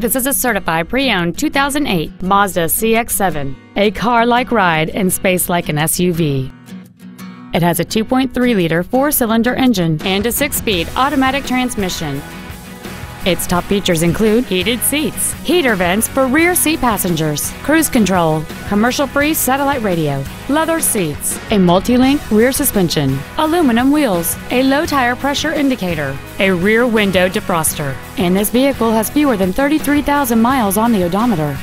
This is a certified pre-owned 2008 Mazda CX-7, a car-like ride and space like an SUV. It has a 2.3-liter four-cylinder engine and a six-speed automatic transmission. Its top features include heated seats, heater vents for rear seat passengers, cruise control, commercial-free satellite radio, leather seats, a multi-link rear suspension, aluminum wheels, a low tire pressure indicator, a rear window defroster, and this vehicle has fewer than 33,000 miles on the odometer.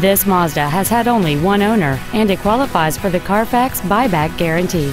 This Mazda has had only one owner and it qualifies for the Carfax buyback guarantee.